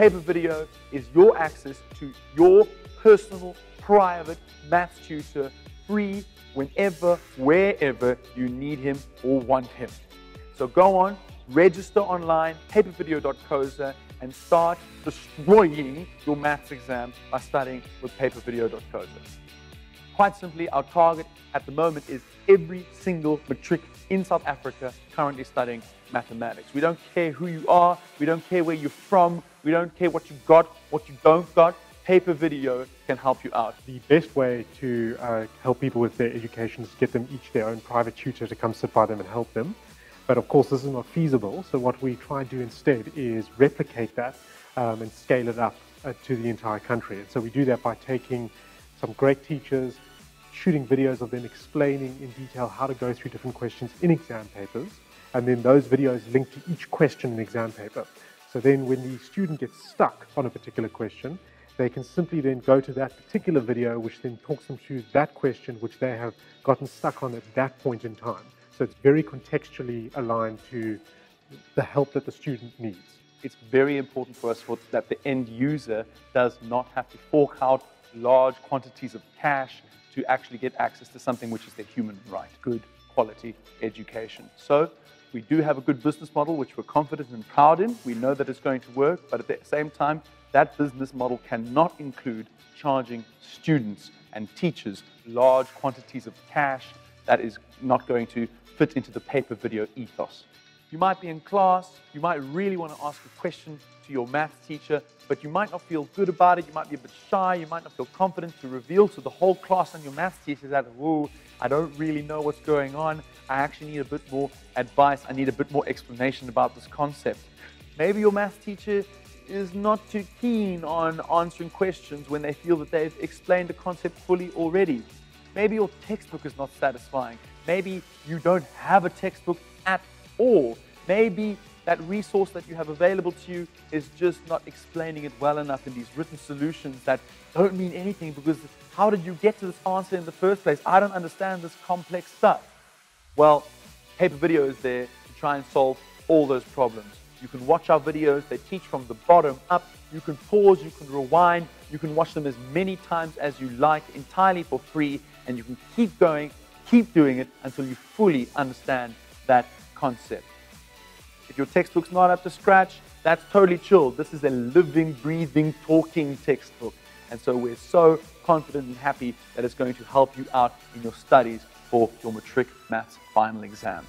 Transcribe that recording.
Paper Video is your access to your personal, private maths tutor, free whenever, wherever you need him or want him. So go on, register online, papervideo.co.za, and start destroying your maths exam by studying with papervideo.co.za. Quite simply, our target at the moment is every single matric in South Africa currently studying mathematics. We don't care who you are, we don't care where you're from, we don't care what you've got, what you don't got. Paper video can help you out. The best way to uh, help people with their education is get them each their own private tutor to come sit by them and help them. But of course, this is not feasible. So what we try and do instead is replicate that um, and scale it up uh, to the entire country. And so we do that by taking some great teachers, shooting videos of them explaining in detail how to go through different questions in exam papers, and then those videos link to each question in exam paper. So then when the student gets stuck on a particular question, they can simply then go to that particular video, which then talks them through that question which they have gotten stuck on at that point in time. So it's very contextually aligned to the help that the student needs. It's very important for us for, that the end user does not have to fork out large quantities of cash to actually get access to something which is their human right, good quality education. So we do have a good business model which we're confident and proud in. We know that it's going to work, but at the same time, that business model cannot include charging students and teachers large quantities of cash that is not going to fit into the paper video ethos. You might be in class, you might really want to ask a question to your math teacher, but you might not feel good about it, you might be a bit shy, you might not feel confident to reveal to the whole class and your math teacher that, whoa, I don't really know what's going on, I actually need a bit more advice, I need a bit more explanation about this concept. Maybe your math teacher is not too keen on answering questions when they feel that they've explained the concept fully already. Maybe your textbook is not satisfying. Maybe you don't have a textbook at all. Maybe that resource that you have available to you is just not explaining it well enough in these written solutions that don't mean anything because how did you get to this answer in the first place? I don't understand this complex stuff. Well, Paper Video is there to try and solve all those problems. You can watch our videos, they teach from the bottom up. You can pause, you can rewind, you can watch them as many times as you like entirely for free, and you can keep going Keep doing it until you fully understand that concept. If your textbook's not up to scratch, that's totally chill. This is a living, breathing, talking textbook. And so we're so confident and happy that it's going to help you out in your studies for your matric maths final exam.